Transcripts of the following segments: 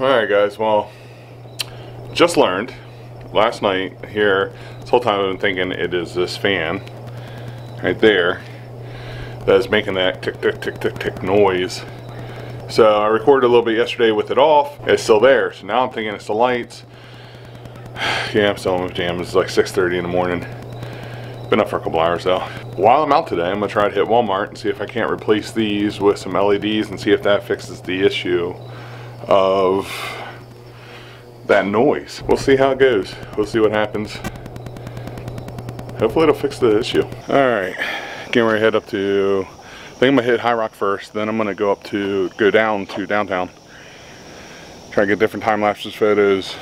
Alright guys, well, just learned last night here, this whole time I've been thinking it is this fan right there that is making that tick tick tick tick tick noise. So I recorded a little bit yesterday with it off, it's still there. So now I'm thinking it's the lights. yeah, I'm still in my pajamas, it's like 6.30 in the morning. Been up for a couple hours though. While I'm out today, I'm gonna try to hit Walmart and see if I can't replace these with some LEDs and see if that fixes the issue of that noise. We'll see how it goes. We'll see what happens. Hopefully it'll fix the issue. All right, getting ready to head up to, I think I'm gonna hit High Rock first, then I'm gonna go up to, go down to downtown. Try to get different time lapses, photos,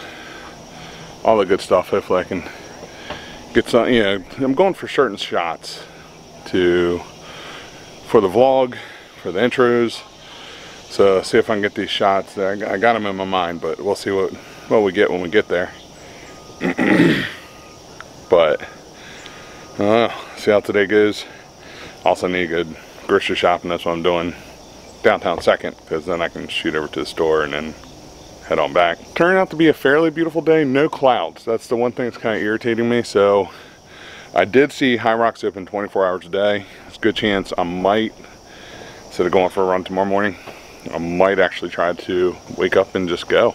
all the good stuff. Hopefully I can get some, you know, I'm going for certain shots to, for the vlog, for the intros, so see if I can get these shots. I got them in my mind, but we'll see what what we get when we get there. but uh, see how today goes. Also need a good grocery shopping. That's what I'm doing downtown second because then I can shoot over to the store and then head on back. Turned out to be a fairly beautiful day. No clouds. That's the one thing that's kind of irritating me. So I did see High Rocks open 24 hours a day. It's a good chance I might, instead of going for a run tomorrow morning, I might actually try to wake up and just go.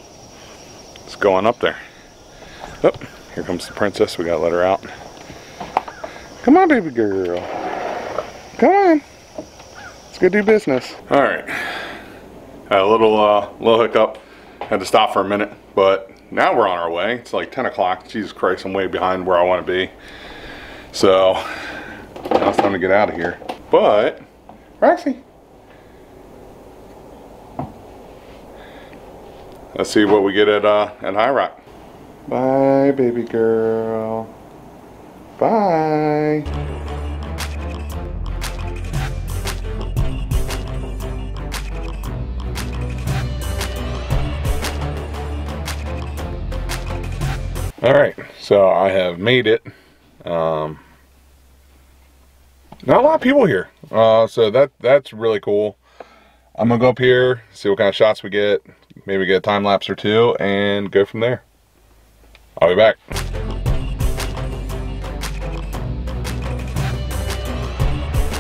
It's going up there. Oh, here comes the princess. We gotta let her out. Come on, baby girl. Come on. Let's go do business. All right. Had a little, uh, little hiccup. Had to stop for a minute, but now we're on our way. It's like 10 o'clock. Jesus Christ, I'm way behind where I want to be. So, now it's time to get out of here. But, Roxy, Let's see what we get at uh, at High Rock. Bye, baby girl. Bye. All right, so I have made it. Um, not a lot of people here, uh, so that that's really cool. I'm gonna go up here, see what kind of shots we get, maybe get a time lapse or two, and go from there. I'll be back.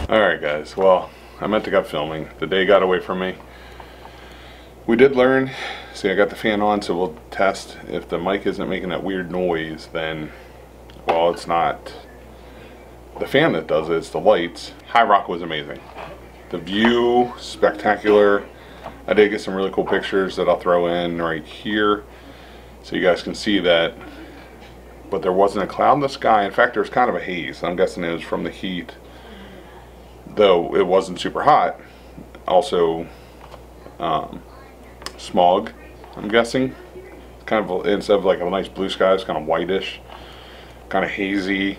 Alright guys, well, I meant to get filming. The day got away from me. We did learn, see I got the fan on so we'll test. If the mic isn't making that weird noise, then, well, it's not the fan that does it, it's the lights. High Rock was amazing. The view, spectacular. I did get some really cool pictures that I'll throw in right here so you guys can see that. But there wasn't a cloud in the sky. In fact, there was kind of a haze. I'm guessing it was from the heat. Though it wasn't super hot. Also, um, smog, I'm guessing. Kind of, instead of like a nice blue sky, it's kind of whitish. Kind of hazy.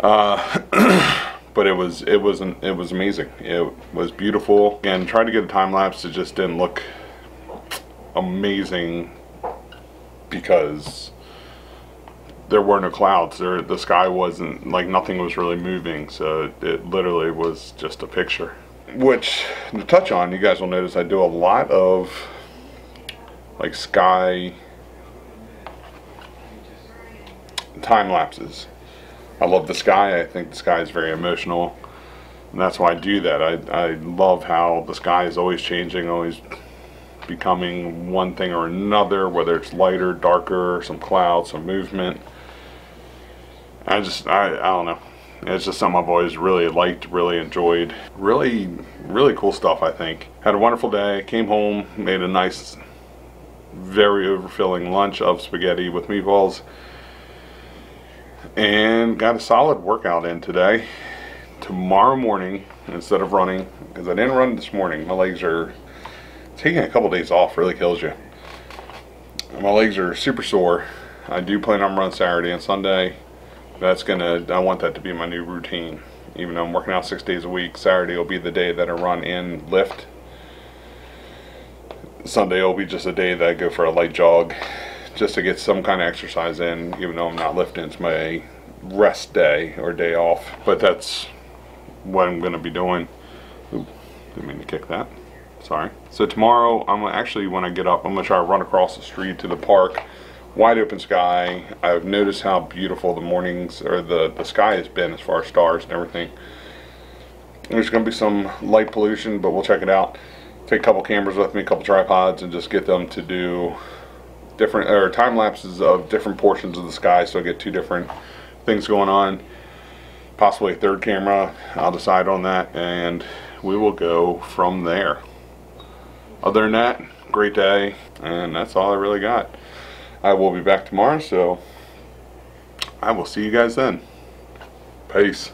Uh, but it was it wasn't it was amazing. It was beautiful. And trying to get a time lapse. It just didn't look amazing because there were no clouds. There the sky wasn't like nothing was really moving. So it, it literally was just a picture. Which to touch on you guys will notice I do a lot of like sky time lapses I love the sky. I think the sky is very emotional. And that's why I do that. I, I love how the sky is always changing, always becoming one thing or another, whether it's lighter, darker, some clouds, some movement. I just, I, I don't know. It's just something I've always really liked, really enjoyed. Really, really cool stuff, I think. Had a wonderful day, came home, made a nice, very overfilling lunch of spaghetti with meatballs and got a solid workout in today. Tomorrow morning, instead of running, because I didn't run this morning, my legs are taking a couple days off really kills you. My legs are super sore. I do plan on running Saturday and Sunday. That's gonna, I want that to be my new routine. Even though I'm working out six days a week, Saturday will be the day that I run and lift. Sunday will be just a day that I go for a light jog just to get some kind of exercise in, even though I'm not lifting. It's my rest day or day off, but that's what I'm going to be doing. Ooh, didn't mean to kick that. sorry. So tomorrow, I'm actually when I get up, I'm gonna try to run across the street to the park. Wide open sky. I've noticed how beautiful the mornings or the the sky has been as far as stars and everything. There's gonna be some light pollution, but we'll check it out. Take a couple cameras with me, a couple tripods, and just get them to do different or time lapses of different portions of the sky, so I get two different things going on. Possibly a third camera. I'll decide on that, and we will go from there. Other than that, great day, and that's all I really got. I will be back tomorrow, so I will see you guys then. Peace.